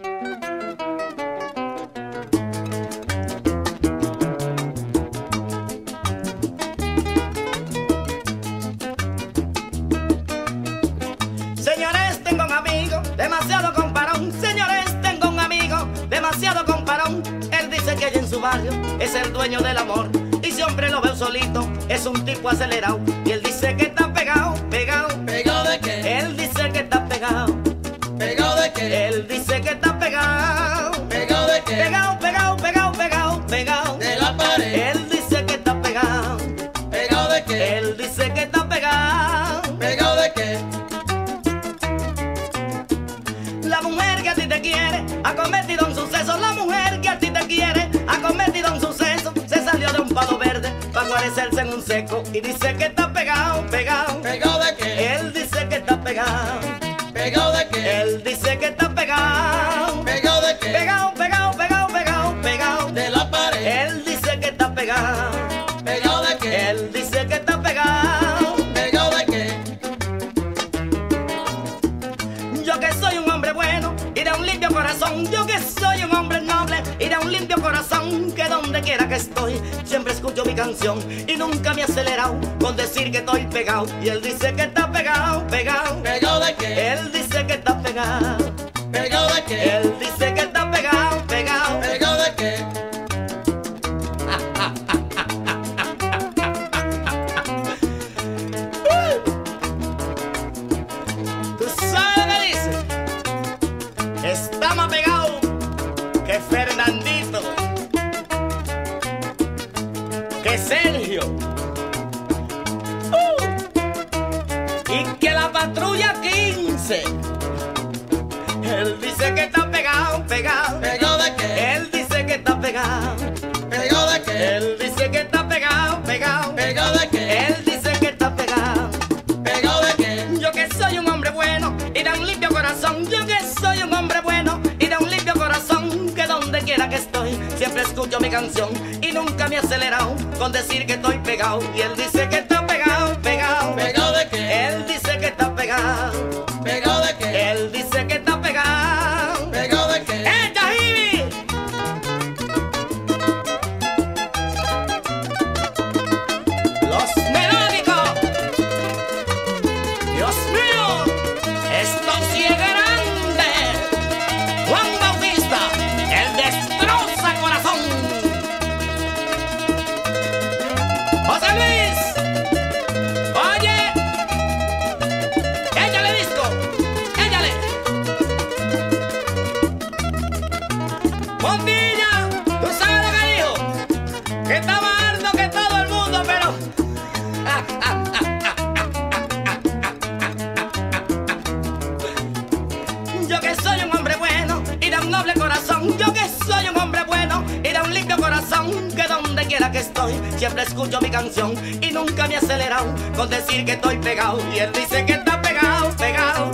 Señores, tengo un amigo, demasiado comparón. Señores, tengo un amigo, demasiado comparón. Él dice que allá en su barrio es el dueño del amor. Y siempre lo veo solito, es un tipo acelerado. Y él dice que está pegado, pegado. ¿Pegado qué? Él dice que está pegado. ¿Pegado de qué? La mujer que a ti te quiere ha cometido un suceso. La mujer que a ti te quiere ha cometido un suceso. Se salió de un palo verde para guarecerse en un seco. Y dice que está pegado, pegado. ¿Pegado de qué? Él dice que está pegado. ¿Pegado soy un hombre noble y de un limpio corazón. Que donde quiera que estoy, siempre escucho mi canción. Y nunca me he acelerado con decir que estoy pegado. Y él dice que está pegado, pegado. ¿Pegado de qué? Él dice que está pegado. ¿Pegado de qué? Él y que la patrulla 15. Él dice que está pegado, pegado. Escucho mi canción. Y nunca me he acelerado con decir que estoy pegado. Y él dice que está pegado, pegado. ¿Pegado de qué? Él dice que está más alto que todo el mundo, pero Yo que soy un hombre bueno y de un noble corazón. Yo que soy un hombre bueno y de un limpio corazón. Que donde quiera que estoy, siempre escucho mi canción. Y nunca me he acelerado con decir que estoy pegado. Y él dice que está pegado. ¿Pegado